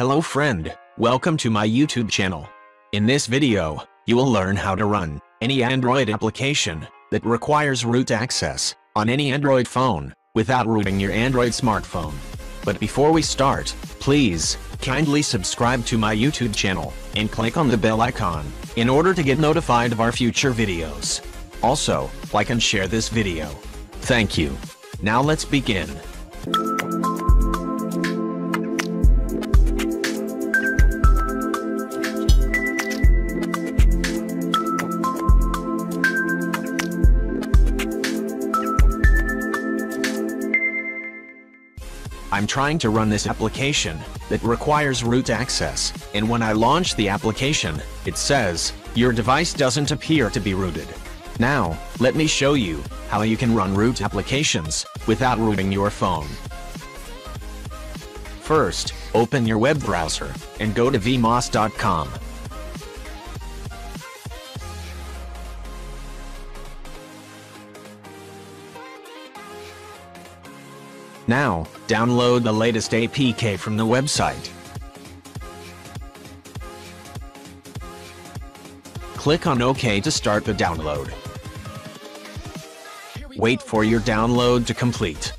Hello friend, welcome to my YouTube channel. In this video, you will learn how to run any Android application that requires root access on any Android phone without rooting your Android smartphone. But before we start, please, kindly subscribe to my YouTube channel and click on the bell icon in order to get notified of our future videos. Also, like and share this video. Thank you. Now let's begin. I'm trying to run this application that requires root access, and when I launch the application, it says, your device doesn't appear to be rooted. Now, let me show you how you can run root applications without rooting your phone. First, open your web browser and go to vmos.com. Now, download the latest APK from the website. Click on OK to start the download. Wait for your download to complete.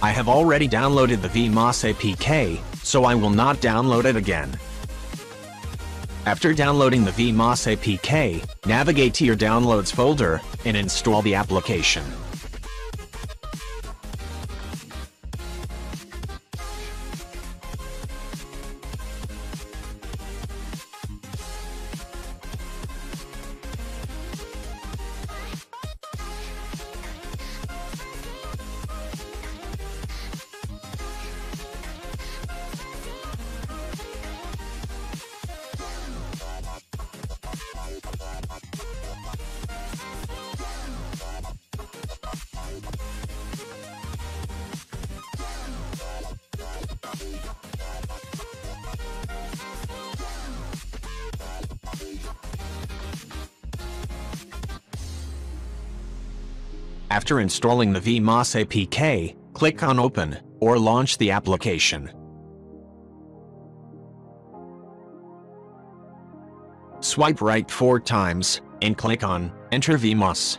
I have already downloaded the VMOS APK, so I will not download it again. After downloading the VMOS APK, navigate to your Downloads folder and install the application. After installing the VMOS APK, click on Open or launch the application. Swipe right four times and click on Enter VMOS.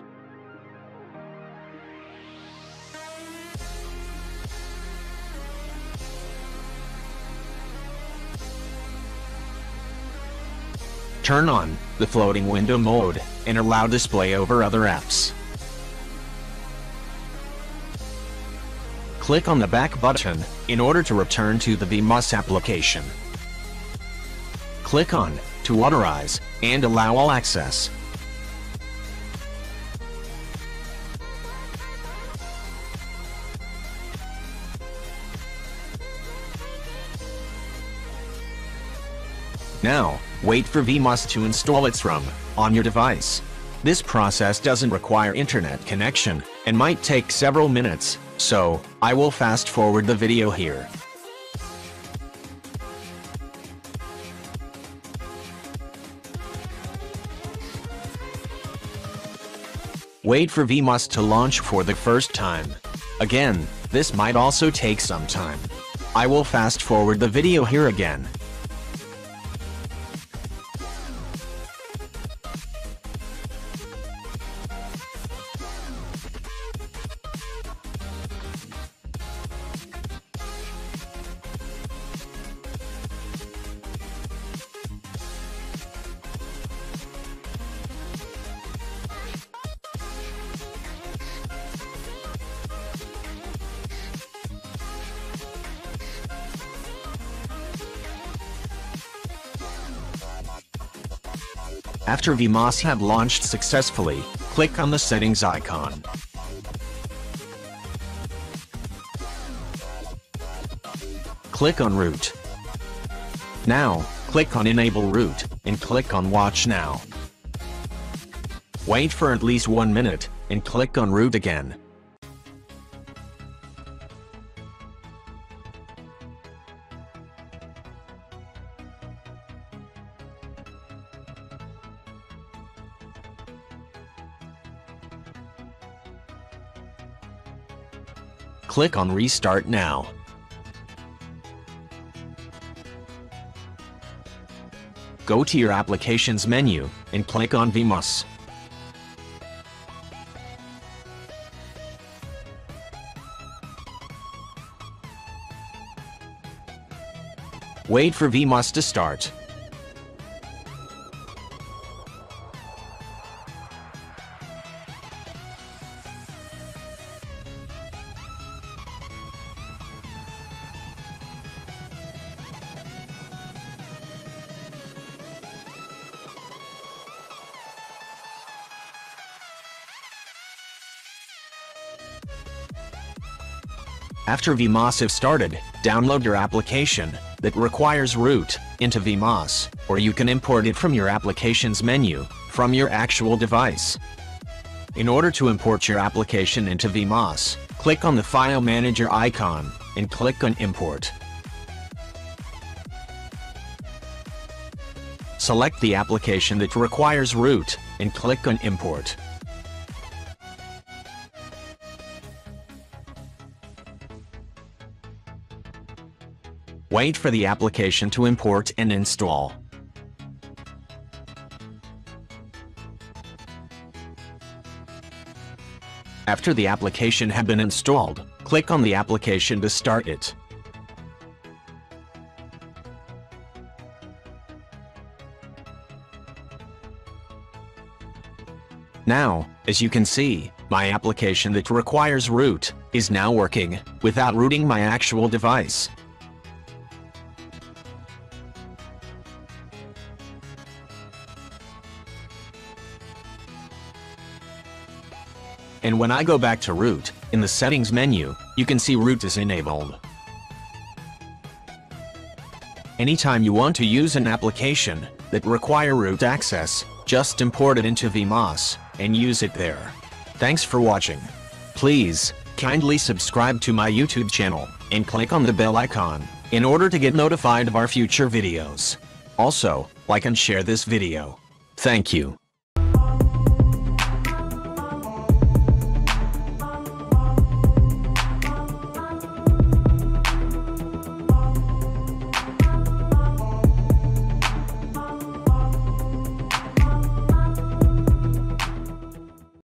Turn on the floating window mode and allow display over other apps. Click on the back button in order to return to the VMOS application. Click on to authorize and allow all access. Now, wait for VMOS to install its ROM on your device. This process doesn't require internet connection and might take several minutes, so I will fast forward the video here. Wait for VMOS to launch for the first time. Again, this might also take some time. I will fast forward the video here again. After VMOS have launched successfully, click on the settings icon. Click on root. Now, click on enable root, and click on watch now. Wait for at least one minute, and click on root again. Click on Restart Now. Go to your applications menu and click on VMOS. Wait for VMOS to start. After VMOS have started, download your application that requires root into VMOS, or you can import it from your applications menu from your actual device. In order to import your application into VMOS, click on the File Manager icon and click on Import. Select the application that requires root and click on Import. Wait for the application to import and install. After the application had been installed, click on the application to start it. Now, as you can see, my application that requires root is now working without rooting my actual device. And when I go back to root, in the settings menu, you can see root is enabled. Anytime you want to use an application that require root access, just import it into VMOS and use it there. Thanks for watching. Please, kindly subscribe to my YouTube channel and click on the bell icon in order to get notified of our future videos. Also, like and share this video. Thank you.